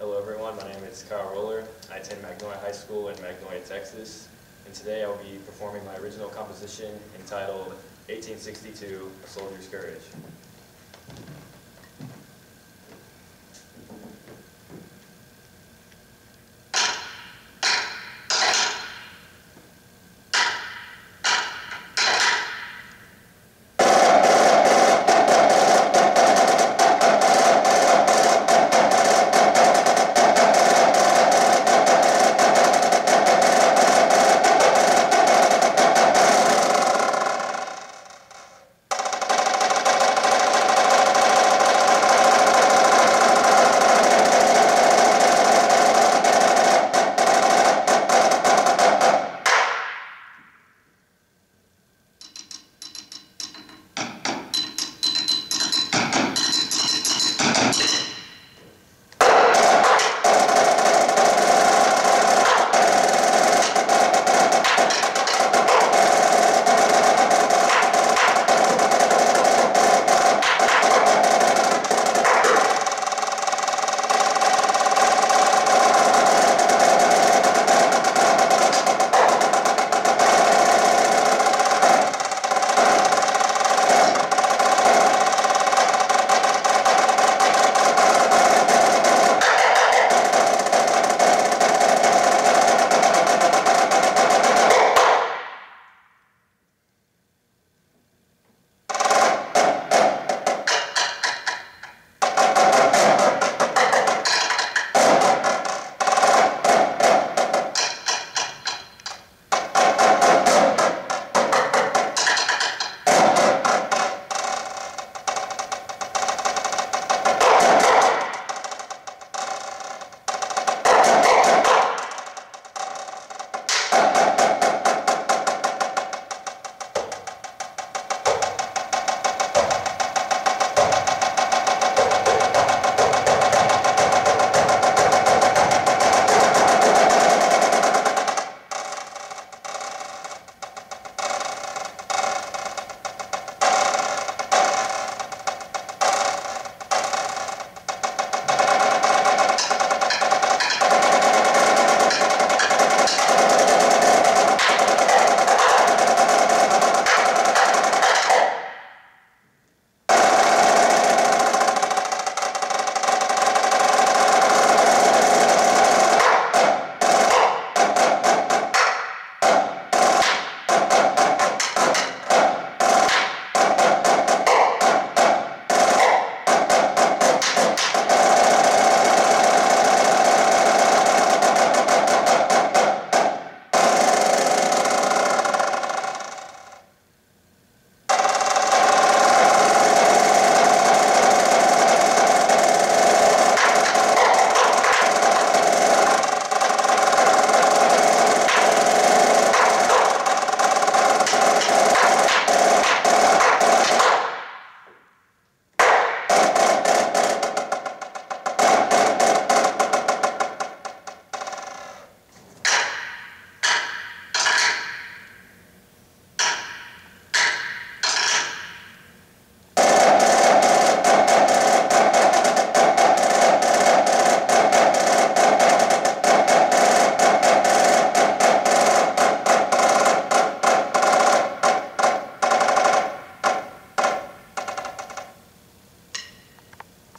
Hello everyone, my name is Kyle Roller. I attend Magnolia High School in Magnolia, Texas. And today I'll be performing my original composition entitled 1862, A Soldier's Courage.